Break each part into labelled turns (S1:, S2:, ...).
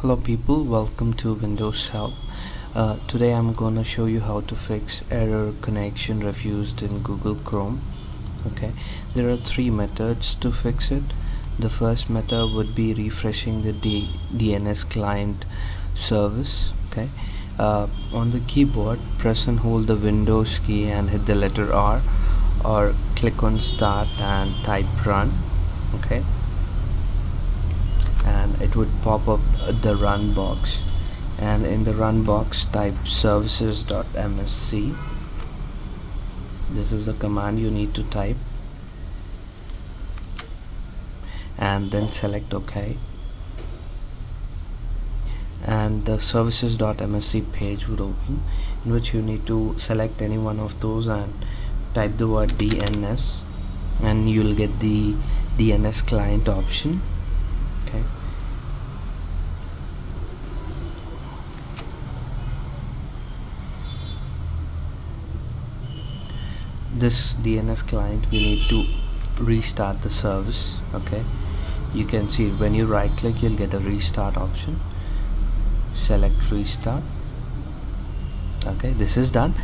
S1: hello people. Welcome to windows help. Uh, today I'm gonna show you how to fix error connection refused in Google Chrome okay? There are three methods to fix it. The first method would be refreshing the D DNS client service okay? Uh, on the keyboard press and hold the Windows key and hit the letter R or click on start and type run okay and it would pop up the run box. And in the run box type services.msc this is the command you need to type. And then select OK. And the services.msc page would open in which you need to select any one of those and type the word DNS and you'll get the DNS client option okay this DNS client we need to restart the service okay? You can see when you right click you'll get a restart option. Select restart. Okay this is done.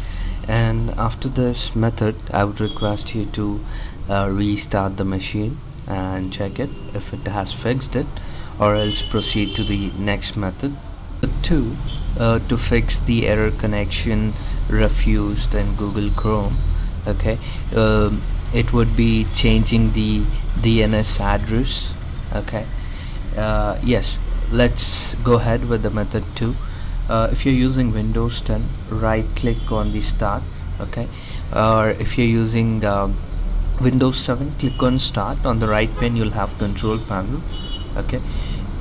S1: And after this method I would request you to uh, restart the machine and check it if it has fixed it or else proceed to the next method. Two uh, to fix the error connection refused in Google Chrome okay? Um, it would be changing the DNS address okay? Uh, yes let's go ahead with the method 2 uh, if you're using Windows 10 right click on the start okay? Or if you're using um, Windows 7 click on start. On the right pane you'll have control panel okay?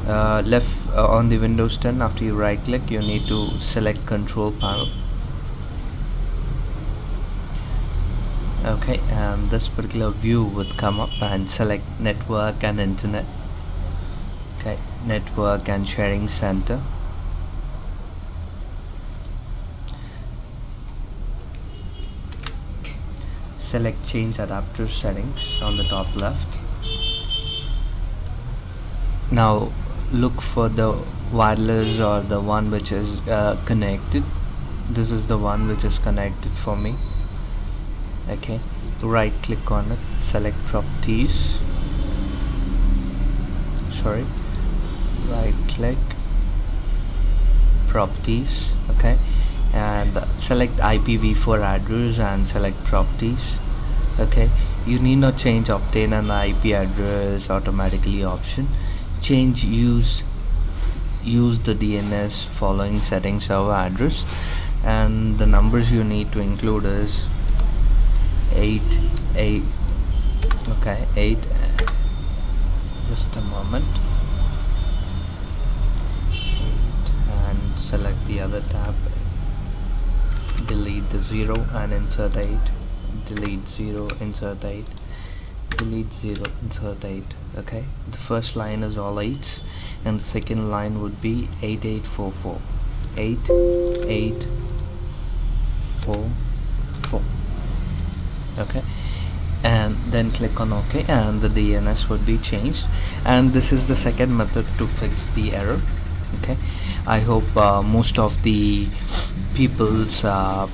S1: Uh, left uh, on the Windows 10 after you right click you need to select control panel okay and this particular view would come up and select network and internet. Okay network and sharing center. Select change adapter settings on the top left. Now look for the wireless or the one which is uh, connected. This is the one which is connected for me okay right click on it select properties. Sorry. Right click properties okay. And select IPv4 address and select properties okay. You need not change obtain an IP address automatically option. Change use use the DNS following setting server address. And the numbers you need to include is 8 8 okay 8 uh, just a moment. And select the other tab. Delete the 0 and insert 8 delete 0 insert 8 delete 0 insert 8 okay? The first line is all 8s and the second line would be 8844 8 8 4 4 okay? And then click on OK and the DNS would be changed. And this is the second method to fix the error okay? I hope uh, most of the people's uh,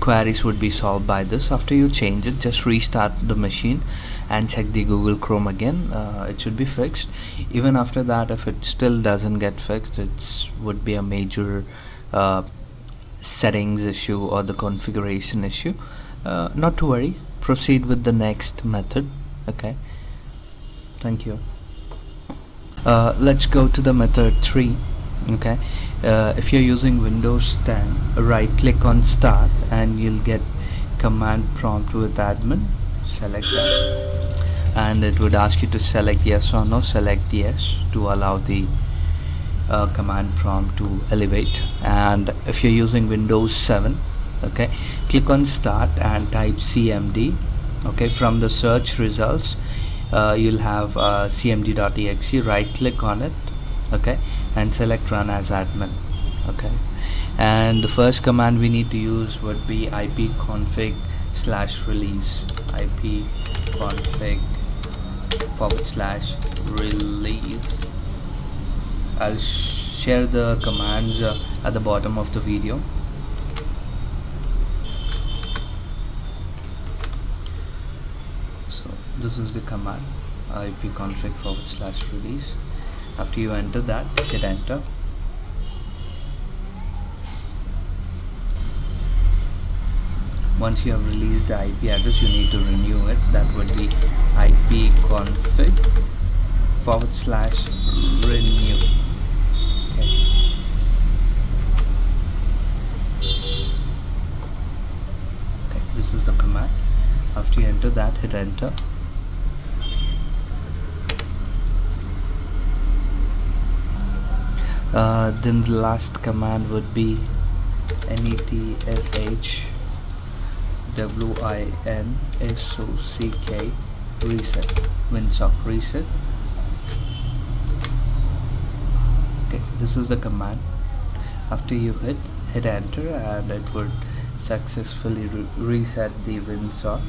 S1: queries would be solved by this. After you change it just restart the machine and check the Google Chrome again. Uh, it should be fixed. Even after that if it still doesn't get fixed it would be a major uh, settings issue or the configuration issue uh, not to worry. Proceed with the next method okay? Thank you. Uh, let's go to the method 3 okay? Uh, if you're using Windows 10 right click on start and you'll get command prompt with admin. Select that. And it would ask you to select yes or no. Select yes to allow the uh, command prompt to elevate. And if you're using Windows 7 okay? Click on start and type cmd okay? From the search results uh, you'll have uh, cmd.exe right click on it okay? And select run as admin okay? And the first command we need to use would be ipconfig slash release. Ipconfig forward slash release. I'll share the commands uh, at the bottom of the video so this is the command ipconfig forward slash release. After you enter that hit enter. Once you have released the IP address you need to renew it. That would be ipconfig forward slash renew. Okay. okay this is the command. After you enter that hit enter uh, then the last command would be netsh w-i-n-s-o-c-k reset. Winsock reset. Okay this is the command. After you hit hit enter and it would successfully re reset the winsock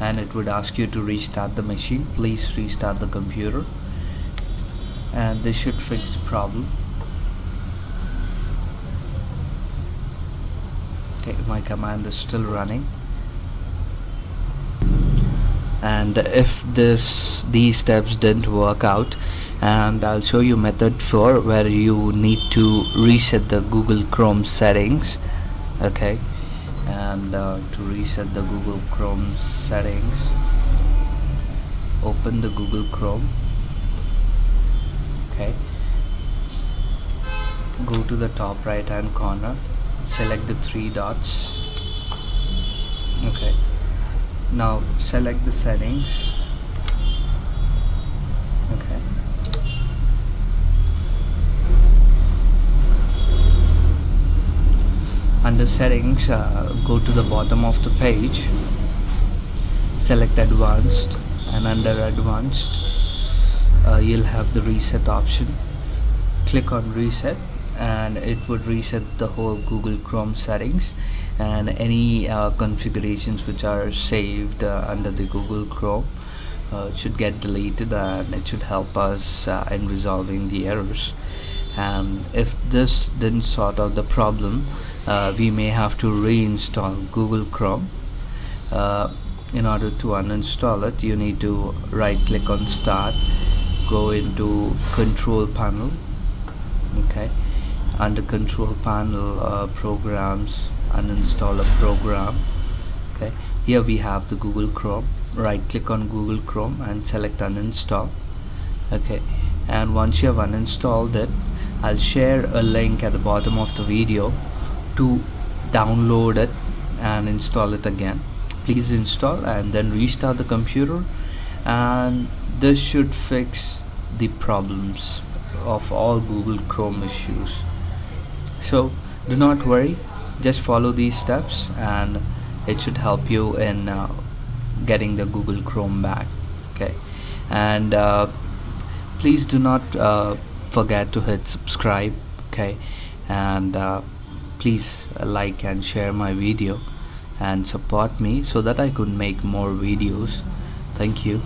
S1: and it would ask you to restart the machine. Please restart the computer and this should fix the problem my command is still running. And if this these steps didn't work out and I'll show you method 4 where you need to reset the Google Chrome settings okay? And uh, to reset the Google Chrome settings open the Google Chrome okay? Go to the top right hand corner select the three dots. Okay. Now select the settings. Okay. Under settings uh, go to the bottom of the page. Select advanced and under advanced uh, you'll have the reset option. Click on reset and it would reset the whole Google Chrome settings and any uh, configurations which are saved uh, under the Google Chrome uh, should get deleted and it should help us uh, in resolving the errors. And if this didn't sort out the problem uh, we may have to reinstall Google Chrome. Uh, in order to uninstall it you need to right click on start go into control panel okay under control panel uh, programs uninstall a program. Okay here we have the Google Chrome. Right click on Google Chrome and select uninstall. Okay and once you have uninstalled it I'll share a link at the bottom of the video to download it and install it again. Please install and then restart the computer and this should fix the problems of all Google Chrome issues so do not worry. Just follow these steps and it should help you in uh, getting the Google Chrome back okay? And uh, please do not uh, forget to hit subscribe okay? And uh, please like and share my video and support me so that I could make more videos. Thank you